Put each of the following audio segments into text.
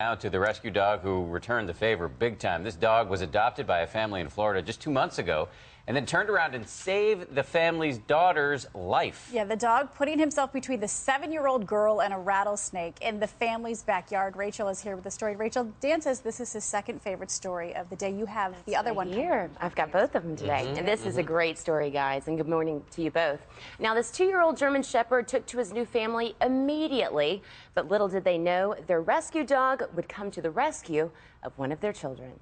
Now to the rescue dog who returned the favor big time. This dog was adopted by a family in Florida just two months ago and then turned around and saved the family's daughter's life. Yeah, the dog putting himself between the seven year old girl and a rattlesnake in the family's backyard. Rachel is here with the story. Rachel, Dan says this is his second favorite story of the day. You have That's the other one here. I've got both of them today. Mm -hmm. And this mm -hmm. is a mm-hmm. great story, guys. And good morning to you both. Now, this two year old German Shepherd took to his new family immediately, but little did they know their rescue dog would come to the rescue of one of their children.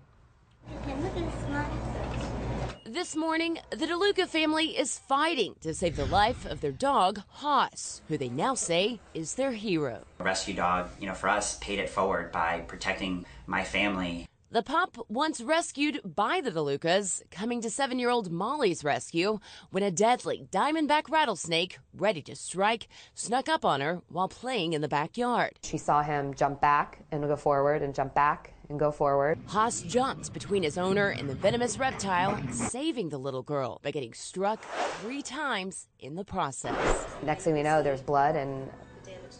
This morning, the DeLuca family is fighting to save the life of their dog, Haus, who they now say is their hero. rescue dog, you know, for us, paid it forward by protecting my family. The pup, once rescued by the DeLucas, coming to seven year old Molly's rescue when a deadly diamondback rattlesnake, ready to strike, snuck up on her while playing in the backyard. She saw him jump back and go forward and jump back and go forward. Haus jumped between his owner and the venomous reptile, saving the little girl by getting struck three times in the process. Next thing we know, there's blood, and,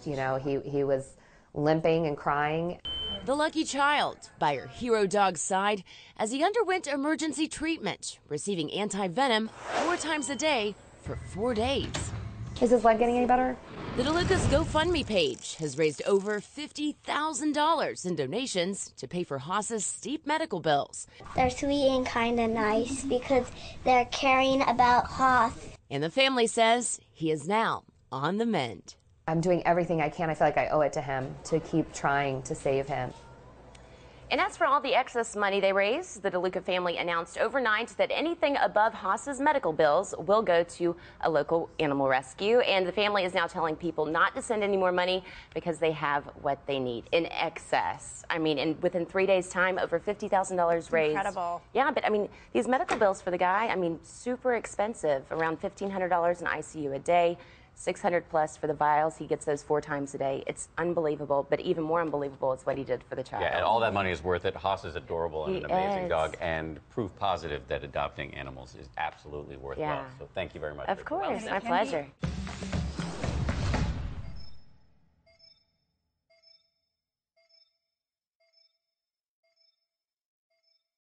you know, he, he was limping and crying. The lucky child by her hero dog's side as he underwent emergency treatment, receiving anti venom four times a day for four days. Is his leg getting any better? The DeLuca's GoFundMe page has raised over $50,000 in donations to pay for Haus's steep medical bills. They're sweet and kind of nice because they're caring about Haus. And the family says he is now on the mend. I'm doing everything I can. I feel like I owe it to him to keep trying to save him. And as for all the excess money they raise, the DeLuca family announced overnight that anything above Haus's medical bills will go to a local animal rescue. And the family is now telling people not to send any more money because they have what they need in excess. I mean, in within three days' time, over $50,000 raised. Incredible. Yeah, but I mean, these medical bills for the guy, I mean, super expensive, around $1,500 in ICU a day. 600 plus for the vials. He gets those four times a day. It's unbelievable, but even more unbelievable is what he did for the child. Yeah, and all that money is worth it. Haus is adorable and he an amazing is. dog, and proof positive that adopting animals is absolutely worthwhile. Yeah. So thank you very much. Of course, my pleasure.